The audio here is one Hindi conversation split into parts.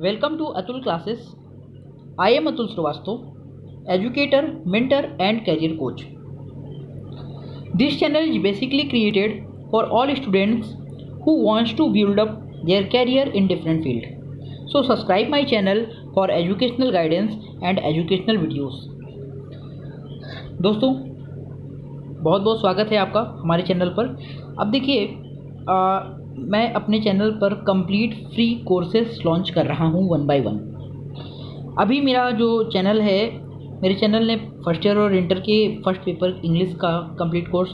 Welcome to Atul classes I am Atul Shrivastava educator mentor and career coach this channel is basically created for all students who wants to build up their career in different field so subscribe my channel for educational guidance and educational videos दोस्तों बहुत बहुत स्वागत है आपका हमारे चैनल पर। अब देखिए मैं अपने चैनल पर कंप्लीट फ्री कोर्सेस लॉन्च कर रहा हूँ वन बाय वन अभी मेरा जो चैनल है, मेरे चैनल ने फ़र्स्ट ईयर और इंटर के फ़र्स्ट पेपर इंग्लिश का कंप्लीट कोर्स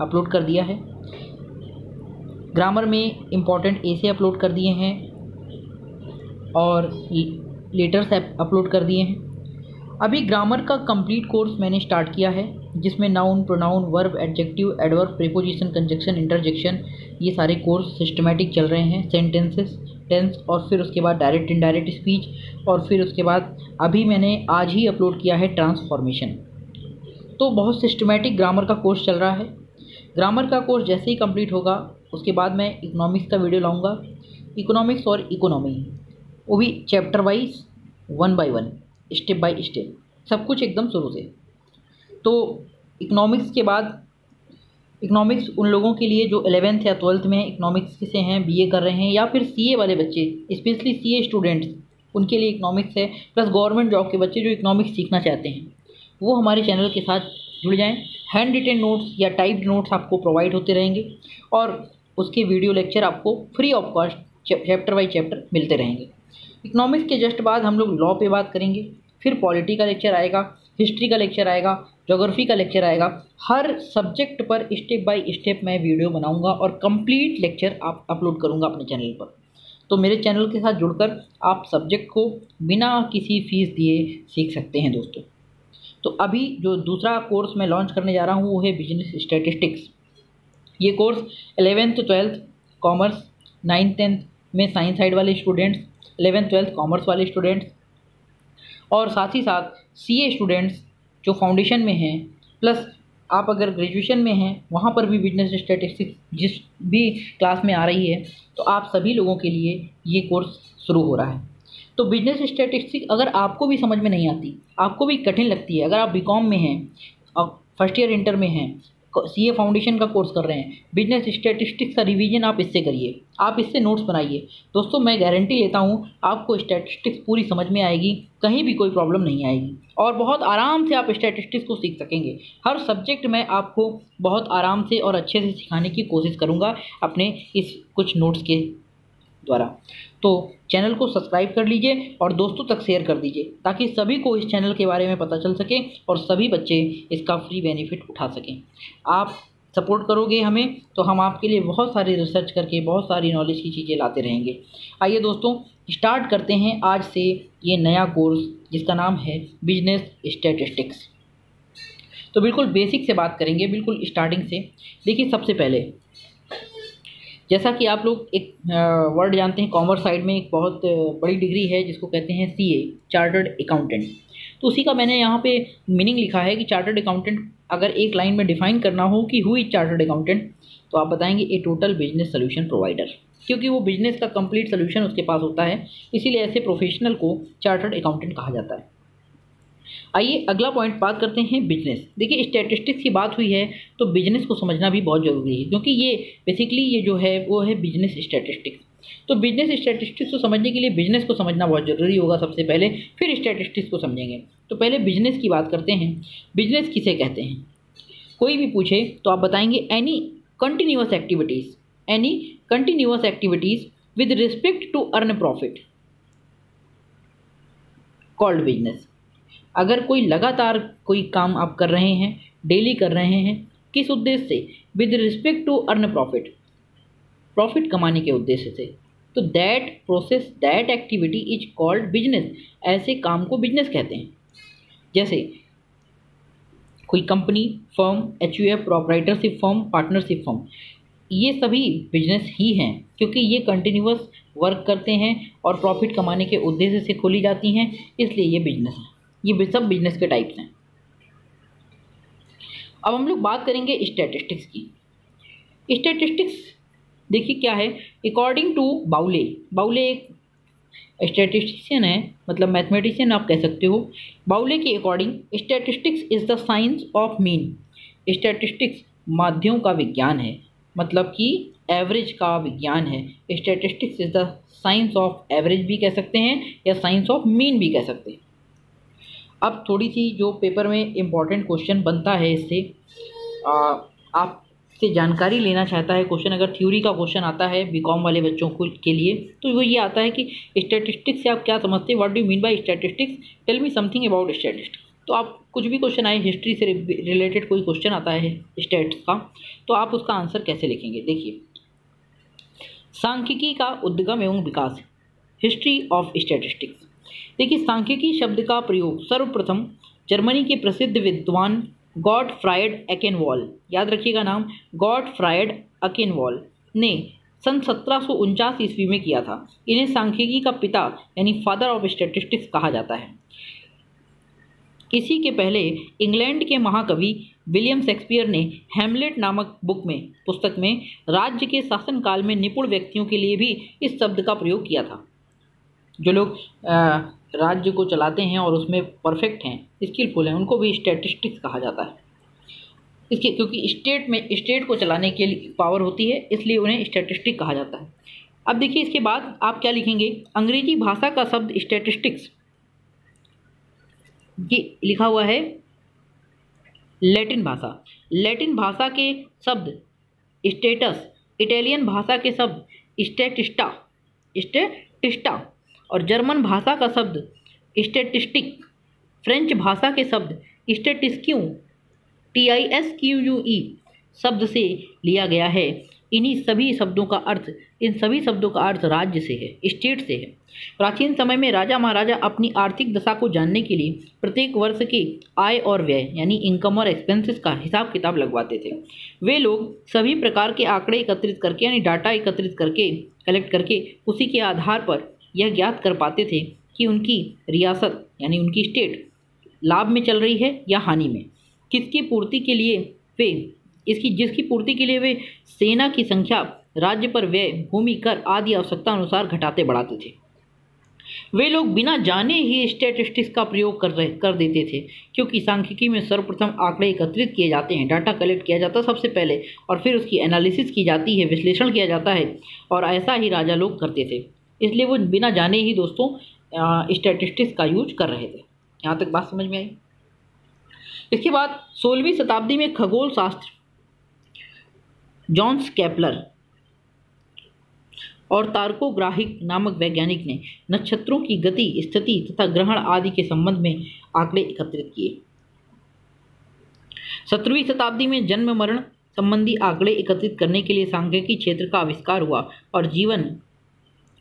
अपलोड कर दिया है. ग्रामर में इंपॉर्टेंट ऐसे अपलोड कर दिए हैं और लेटर्स अपलोड कर दिए हैं. अभी ग्रामर का कंप्लीट कोर्स मैंने स्टार्ट किया है, जिसमें noun pronoun verb adjective adverb preposition conjunction interjection ये सारे कोर्स सिस्टमेटिक चल रहे हैं सेंटेंसेस टेंस और फिर उसके बाद डायरेक्ट इनडायरेक्ट स्पीच और फिर उसके बाद अभी मैंने आज ही अपलोड किया है ट्रांसफॉर्मेशन तो बहुत सिस्टमेटिक ग्रामर का कोर्स चल रहा है. ग्रामर का कोर्स जैसे ही कंप्लीट होगा, उसके बाद मैं इकोनॉमिक्स का वीडियो लाऊँगा. इकोनॉमिक्स और इकोनॉमी वो भी chapter wise one by one step by step, सब कुछ एकदम शुरू से। तो इकोनॉमिक्स के बाद इकोनॉमिक्स उन लोगों के लिए जो एलेवेंथ या ट्वेल्थ में इकोनॉमिक्स से हैं बीए कर रहे हैं, या फिर सीए वाले बच्चे स्पेशली सीए स्टूडेंट्स उनके लिए इकोनॉमिक्स है प्लस गवर्नमेंट जॉब के बच्चे जो इकोनॉमिक्स सीखना चाहते हैं, वो हमारे चैनल के साथ जुड़ जाएँ। हैंड रिटेन नोट्स या टाइप्ड नोट्स आपको प्रोवाइड होते रहेंगे, और उसके वीडियो लेक्चर आपको free of cost chapter by chapter मिलते रहेंगे। इकोनॉमिक्स के जस्ट बाद हम लोग लॉ पे बात करेंगे, फिर पॉलिटी का लेक्चर आएगा हिस्ट्री का लेक्चर आएगा जोग्राफी का लेक्चर आएगा। हर सब्जेक्ट पर स्टेप बाय स्टेप मैं वीडियो बनाऊँगा और कंप्लीट लेक्चर आप अपलोड करूँगा अपने चैनल पर। तो मेरे चैनल के साथ जुड़कर आप सब्जेक्ट को बिना किसी फ़ीस दिए सीख सकते हैं दोस्तों। तो अभी जो दूसरा कोर्स मैं लॉन्च करने जा रहा हूँ, वो है बिज़नेस स्टैटिस्टिक्स ये course eleventh twelfth commerce ninth tenth में साइंस साइड वाले स्टूडेंट्स एलेवेंथ ट्वेल्थ कॉमर्स वाले स्टूडेंट्स और साथ ही साथ सीए स्टूडेंट्स जो फाउंडेशन में हैं प्लस आप अगर ग्रेजुएशन में हैं, वहाँ पर भी बिज़नेस स्टैटिस्टिक्स जिस भी क्लास में आ रही है तो आप सभी लोगों के लिए ये कोर्स शुरू हो रहा है। तो बिज़नेस स्टैटिस्टिक्स अगर आपको भी समझ में नहीं आती, आपको भी कठिन लगती है, अगर आप बीकॉम में हैं, और फ़र्स्ट ईयर इंटर में हैं सी ए फाउंडेशन का कोर्स कर रहे हैं। बिज़नेस स्टैटिस्टिक्स का रिवीजन आप इससे करिए। आप इससे नोट्स बनाइए। दोस्तों, मैं गारंटी लेता हूँ, आपको स्टैटिस्टिक्स पूरी समझ में आएगी, कहीं भी कोई प्रॉब्लम नहीं आएगी। और बहुत आराम से आप स्टैटिस्टिक्स को सीख सकेंगे। हर सब्जेक्ट में आपको बहुत आराम से और अच्छे से सिखाने की कोशिश करूँगा अपने इस कुछ नोट्स के द्वारा। तो चैनल को सब्सक्राइब कर लीजिए और दोस्तों तक शेयर कर दीजिए, ताकि सभी को इस चैनल के बारे में पता चल सके और सभी बच्चे इसका फ्री बेनिफिट उठा सकें। आप सपोर्ट करोगे हमें तो हम आपके लिए बहुत सारी रिसर्च करके, बहुत सारी नॉलेज की चीज़ें लाते रहेंगे। आइए दोस्तों स्टार्ट करते हैं आज से ये नया कोर्स जिसका नाम है बिज़नेस स्टैटिस्टिक्स तो बिल्कुल बेसिक से बात करेंगे, बिल्कुल स्टार्टिंग से। देखिए, सबसे पहले जैसा कि आप लोग एक वर्ड जानते हैं कॉमर्स साइड में एक बहुत बड़ी डिग्री है, जिसको कहते हैं सी ए चार्टर्ड अकाउंटेंट तो उसी का मैंने यहाँ पे मीनिंग लिखा है कि चार्टर्ड अकाउंटेंट अगर एक लाइन में डिफाइन करना हो कि हुई चार्टर्ड अकाउंटेंट तो आप बताएँगे a total business solution provider क्योंकि वो बिज़नेस का कंप्लीट सोल्यूशन उसके पास होता है, इसीलिए ऐसे प्रोफेशनल को चार्टर्ड अकाउंटेंट कहा जाता है. आइए अगला पॉइंट बात करते हैं बिज़नेस देखिए स्टैटिस्टिक्स की बात हुई है तो बिज़नेस को समझना भी बहुत ज़रूरी है, क्योंकि ये बेसिकली ये जो है, वो है बिज़नेस स्टैटिस्टिक्स तो बिज़नेस स्टैटिस्टिक्स को समझने के लिए बिज़नेस को समझना बहुत ज़रूरी होगा सबसे पहले, फिर स्टैटिस्टिक्स को समझेंगे। तो पहले बिज़नेस की बात करते हैं। बिज़नेस किसे कहते हैं? कोई भी पूछे तो आप बताएँगे any continuous activities any continuous activities with respect to earn profit called business अगर कोई लगातार कोई काम आप कर रहे हैं डेली कर रहे हैं, किस उद्देश्य से? With respect to earn profit profit कमाने के उद्देश्य से। तो that process that activity is called business ऐसे काम को बिज़नेस कहते हैं। जैसे, कोई company firm H U F proprietorship firm partnership firm ये सभी बिज़नेस ही हैं, क्योंकि ये कंटिन्यूस वर्क करते हैं और प्रॉफिट कमाने के उद्देश्य से खोली जाती हैं, इसलिए ये बिज़नेस है। ये सब बिज़नेस के टाइप्स हैं। अब हम लोग बात करेंगे स्टैटिस्टिक्स की। स्टैटिस्टिक्स देखिए क्या है? अकॉर्डिंग टू बाउले बाउले एक स्टैटिस्टिशियन है मतलब मैथमेटिशियन आप कह सकते हो। बाउले के according statistics is the science of mean statistics माध्यम का विज्ञान है मतलब कि एवरेज का विज्ञान है। Statistics is the science of average भी कह सकते हैं या साइंस ऑफ़ मीन भी कह सकते हैं। अब थोड़ी सी जो पेपर में इंपॉर्टेंट क्वेश्चन बनता है इससे आप से जानकारी लेना चाहता है क्वेश्चन अगर थ्योरी का क्वेश्चन आता है बीकॉम वाले बच्चों को, के लिए तो वो ये आता है कि स्टैटिस्टिक्स से आप क्या समझते हैं? What do mean by statistics tell me something about statistics तो आप कुछ भी क्वेश्चन आए हिस्ट्री से रिलेटेड कोई क्वेश्चन आता है स्टेट्स का तो आप उसका आंसर कैसे लिखेंगे? देखिए, सांख्यिकी का उद्गम एवं विकास हिस्ट्री ऑफ़ स्टैटिस्टिक्स देखिए, सांख्यिकी शब्द का प्रयोग सर्वप्रथम जर्मनी के प्रसिद्ध विद्वान गॉड फ्राइड एकेनवॉल, याद रखिएगा नाम, गॉड फ्राइड अकेनवॉल ने सन सत्रह सौ उनचास ईस्वी में किया था। इन्हें सांख्यिकी का पिता, यानी फादर ऑफ़ स्टेटिस्टिक्स कहा जाता है। इसी के पहले इंग्लैंड के महाकवि विलियम शेक्सपियर ने हेमलेट नामक बुक में, पुस्तक में राज्य के शासनकाल में निपुण व्यक्तियों के लिए भी इस शब्द का प्रयोग किया था। जो लोग राज्य को चलाते हैं और उसमें परफेक्ट हैं स्किलफुल हैं, उनको भी स्टैटिस्टिक्स कहा जाता है। इसके, क्योंकि स्टेट में स्टेट को चलाने के लिए पावर होती है, इसलिए उन्हें स्टैटिस्टिक कहा जाता है। अब देखिए, इसके बाद आप क्या लिखेंगे? अंग्रेज़ी भाषा का शब्द स्टैटिस्टिक्स ये लिखा हुआ है लैटिन भाषा। लैटिन भाषा के शब्द स्टेटस इटालियन भाषा के शब्द स्टेटिस्टा स्टेटिस्टा और जर्मन भाषा का शब्द स्टेटिस्टिक, फ्रेंच भाषा के शब्द स्टेटिस्क्यू T I S Q U E शब्द से लिया गया है। इन्हीं सभी शब्दों का अर्थ, इन सभी शब्दों का अर्थ राज्य से है, स्टेट से है। प्राचीन समय में राजा महाराजा अपनी आर्थिक दशा को जानने के लिए प्रत्येक वर्ष के आय और व्यय, यानी इनकम और एक्सपेंसेस का हिसाब किताब लगवाते थे। वे लोग सभी प्रकार के आंकड़े एकत्रित करके, यानी डाटा एकत्रित करके कलेक्ट करके, उसी के आधार पर यह ज्ञात कर पाते थे कि उनकी रियासत, यानी उनकी स्टेट लाभ में चल रही है या हानि में। किसकी पूर्ति के लिए वे, इसकी, जिसकी पूर्ति के लिए वे सेना की संख्या, राज्य पर व्यय, भूमि, कर आदि आवश्यकता अनुसार घटाते बढ़ाते थे। वे लोग बिना जाने ही स्टेटिस्टिक्स का प्रयोग कर रहे, कर देते थे, क्योंकि सांख्यिकी में सर्वप्रथम आंकड़े एकत्रित किए जाते हैं। डाटा कलेक्ट किया जाता है सबसे पहले, और फिर उसकी एनालिसिस की जाती है, विश्लेषण किया जाता है, और ऐसा ही राजा लोग करते थे। इसलिए वो बिना जाने ही दोस्तों स्टैटिस्टिक्स का यूज़ कर रहे थे। यहाँ तक बात समझ में आई? इसके बाद सोलहवीं शताब्दी में खगोल शास्त्र, जॉन्स कैपलर और तारकोग्राहिक नामक वैज्ञानिक ने नक्षत्रों की गति, स्थिति तथा ग्रहण आदि के संबंध में आंकड़े एकत्रित किए। सत्रहवीं शताब्दी में जन्म मरण संबंधी आंकड़े एकत्रित करने के लिए सांख्यिकी क्षेत्र का आविष्कार हुआ और जीवन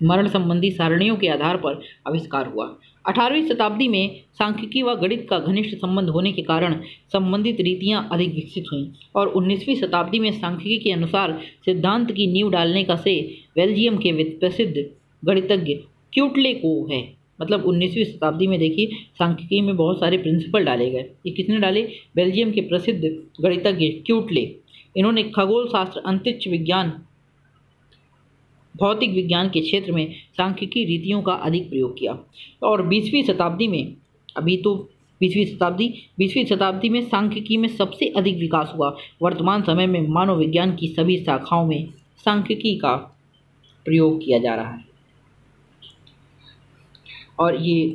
मरण संबंधी सारणियों के आधार पर आविष्कार हुआ। अठारहवीं शताब्दी में सांख्यिकी व गणित का घनिष्ठ संबंध होने के कारण संबंधित रीतियाँ अधिक विकसित हुईं और उन्नीसवीं शताब्दी में सांख्यिकी के अनुसार सिद्धांत की नींव डालने का से बेल्जियम के प्रसिद्ध गणितज्ञ क्यूटले को है। मतलब उन्नीसवीं शताब्दी में देखिए, सांख्यिकी में बहुत सारे प्रिंसिपल डाले गए। ये किसने डाले? बेल्जियम के प्रसिद्ध गणितज्ञ क्यूटले। इन्होंने खगोल शास्त्र अंतरिक्ष विज्ञान भौतिक विज्ञान के क्षेत्र में सांख्यिकी रीतियों का अधिक प्रयोग किया। और बीसवीं शताब्दी में, अभी तो बीसवीं शताब्दी बीसवीं शताब्दी में सांख्यिकी में सबसे अधिक विकास हुआ। वर्तमान समय में मानव विज्ञान की सभी शाखाओं में सांख्यिकी का प्रयोग किया जा रहा है। और ये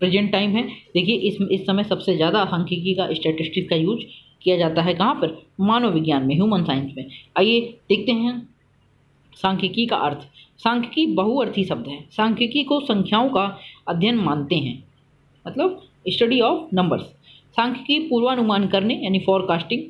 प्रेजेंट टाइम है। देखिए, इस इस समय सबसे ज़्यादा सांख्यिकी का स्टैटिस्टिक्स का यूज़ किया जाता है कहाँ पर? मानव विज्ञान में, ह्यूमन साइंस में। आइए देखते हैं सांख्यिकी का अर्थ, सांख्यिकी बहुअर्थी शब्द है। सांख्यिकी को संख्याओं का अध्ययन मानते हैं। मतलब स्टडी ऑफ़ नंबर्स सांख्यिकी पूर्वानुमान करने, यानी फॉरकास्टिंग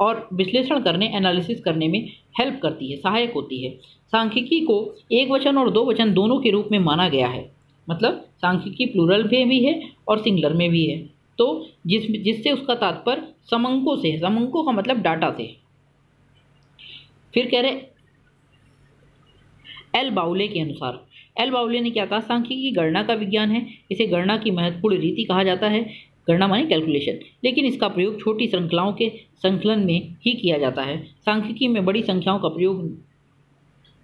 और विश्लेषण करने एनालिसिस करने में हेल्प करती है, सहायक होती है। सांख्यिकी को एक वचन और दो वचन दोनों के रूप में माना गया है। मतलब सांख्यिकी प्लूरल में भी है और सिंगलर में भी है। तो जिस, जिससे उसका तात्पर्य समंकों से है। समंकों का मतलब डाटा से फिर कह रहे एल बाउले के अनुसार। एल बाउले ने क्या कहा? सांख्यिकी गणना का विज्ञान है। इसे गणना की महत्वपूर्ण रीति कहा जाता है। गणना माने कैलकुलेशन लेकिन इसका प्रयोग छोटी श्रृंखलाओं के संकलन में ही किया जाता है। सांख्यिकी में बड़ी संख्याओं का प्रयोग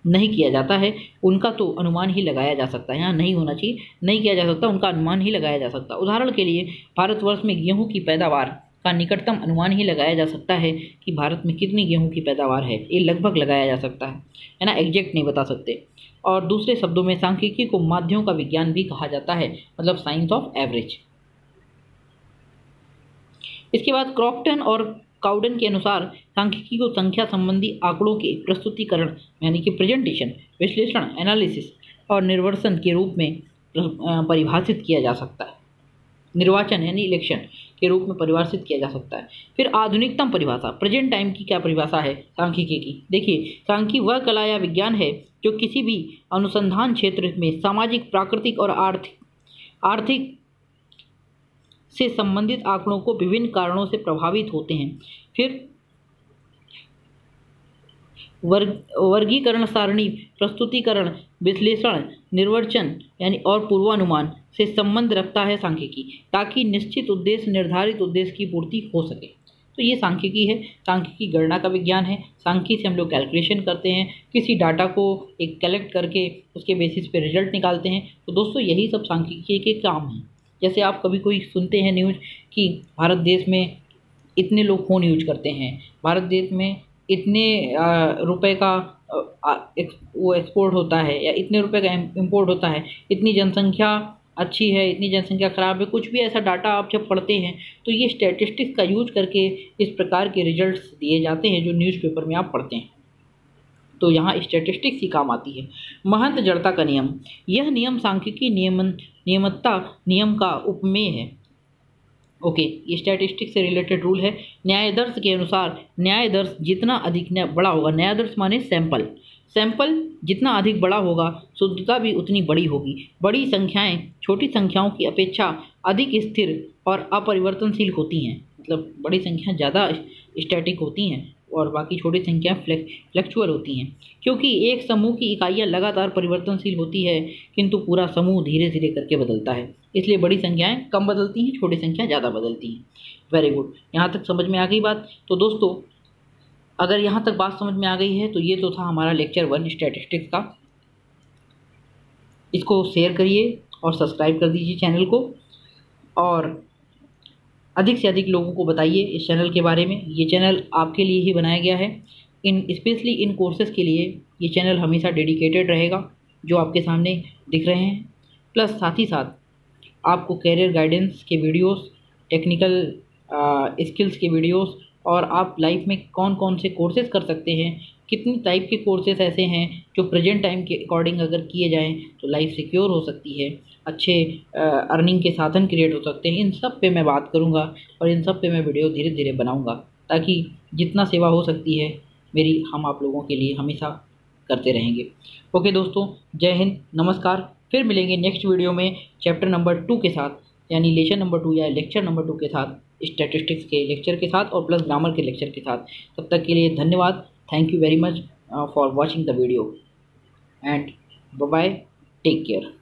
नहीं किया जाता है। उनका तो अनुमान ही लगाया जा सकता है। यहाँ नहीं होना चाहिए। नहीं किया जा सकता, उनका अनुमान ही लगाया जा सकता। उदाहरण के लिए, भारतवर्ष में गेहूँ की पैदावार का निकटतम अनुमान ही लगाया जा सकता है कि भारत में कितनी गेहूँ की पैदावार है। ये लगभग लगाया जा सकता है है ना? एग्जैक्ट नहीं बता सकते। और दूसरे शब्दों में सांख्यिकी को माध्यम का विज्ञान भी कहा जाता है मतलब साइंस ऑफ़ एवरेज इसके बाद क्रॉप्टन और काउडन के अनुसार सांख्यिकी को संख्या संबंधी आंकड़ों के प्रस्तुतिकरण, यानी कि प्रेजेंटेशन विश्लेषण एनालिसिस और निर्वर्सन के रूप में परिभाषित किया जा सकता है। निर्वाचन यानी इलेक्शन के रूप में परिभाषित किया जा सकता है। फिर आधुनिकतम परिभाषा प्रेजेंट टाइम की क्या परिभाषा है सांख्यिकी की? देखिए, सांख्यिकी वह कला या विज्ञान है जो किसी भी अनुसंधान क्षेत्र में सामाजिक, प्राकृतिक और आर्थिक आर्थिक से संबंधित आंकड़ों को विभिन्न कारणों से प्रभावित होते हैं। फिर वर्ग, वर्गीकरण सारणी, प्रस्तुतिकरण विश्लेषण, निर्वचन यानी और पूर्वानुमान से संबंध रखता है सांख्यिकी, ताकि निश्चित उद्देश्य, निर्धारित उद्देश्य की पूर्ति हो सके। तो ये सांख्यिकी है। सांख्यिकी गणना का विज्ञान है। सांख्यिकी से हम लोग कैलकुलेशन करते हैं। किसी डाटा को एक कलेक्ट करके उसके बेसिस पे रिज़ल्ट निकालते हैं। तो दोस्तों, यही सब सांख्यिकी के काम हैं। जैसे आप कभी कोई सुनते हैं न्यूज़ कि भारत देश में इतने लोग फ़ोन यूज़ करते हैं। भारत देश में इतने रुपए का वो एक्सपोर्ट होता है या इतने रुपए का इम्पोर्ट होता है, इतनी जनसंख्या अच्छी है, इतनी जनसंख्या ख़राब है, कुछ भी ऐसा डाटा आप जब पढ़ते हैं तो ये स्टैटिस्टिक्स का यूज़ करके इस प्रकार के रिजल्ट्स दिए जाते हैं जो न्यूज़पेपर में आप पढ़ते हैं। तो यहाँ स्टैटिस्टिक्स ही काम आती है। महंत जड़ता का नियम, यह नियम सांख्यिकी नियमन, नियमत्ता, नियम का उपमेय है। ओके, ये स्टैटिस्टिक से रिलेटेड रूल है। न्यायदर्श के अनुसार न्यायदर्श जितना अधिक बड़ा होगा, न्यायदर्श माने सैंपल सैंपल जितना अधिक बड़ा होगा, शुद्धता भी उतनी बड़ी होगी। बड़ी संख्याएँ, छोटी संख्याओं की अपेक्षा अधिक स्थिर और अपरिवर्तनशील होती हैं। मतलब बड़ी संख्या ज़्यादा स्टैटिक होती हैं। और बाकी छोटी संख्या फ्लैक्चुअल होती हैं। क्योंकि एक समूह की इकाइयाँ लगातार परिवर्तनशील होती है, किंतु पूरा समूह धीरे धीरे करके बदलता है। इसलिए बड़ी संख्याएँ कम बदलती हैं, छोटी संख्या ज़्यादा बदलती हैं। वेरी गुड यहाँ तक समझ में आ गई बात? तो दोस्तों, अगर यहाँ तक बात समझ में आ गई है तो ये तो था हमारा लेक्चर वन स्टैटिस्टिक्स का। इसको शेयर करिए और सब्सक्राइब कर दीजिए चैनल को। और अधिक से अधिक लोगों को बताइए इस चैनल के बारे में। ये चैनल आपके लिए ही बनाया गया है। इन स्पेशली इन कोर्सेज़ के लिए ये चैनल हमेशा डेडिकेटेड रहेगा, जो आपके सामने दिख रहे हैं। प्लस साथ ही साथ आपको कैरियर गाइडेंस के वीडियोस टेक्निकल स्किल्स के वीडियोस और आप लाइफ में कौन कौन से कोर्सेज कर सकते हैं, कितनी टाइप के कोर्सेज ऐसे हैं, जो प्रेजेंट टाइम के अकॉर्डिंग अगर किए जाएँ तो लाइफ सिक्योर हो सकती है। अच्छे अर्निंग के साधन क्रिएट हो सकते हैं। इन सब पे मैं बात करूँगा और इन सब पे मैं वीडियो धीरे धीरे बनाऊँगा ताकि जितना सेवा हो सकती है मेरी, हम आप लोगों के लिए हमेशा करते रहेंगे। ओके दोस्तों, जय हिंद, नमस्कार। फिर मिलेंगे नेक्स्ट वीडियो में चैप्टर नंबर टू के साथ, यानी लेशन नंबर टू या लेक्चर नंबर टू के साथ स्टैटिस्टिक्स के लेक्चर के साथ और प्लस ग्रामर के लेक्चर के साथ। तब तक के लिए धन्यवाद। Thank you very much for watching the video and bye take care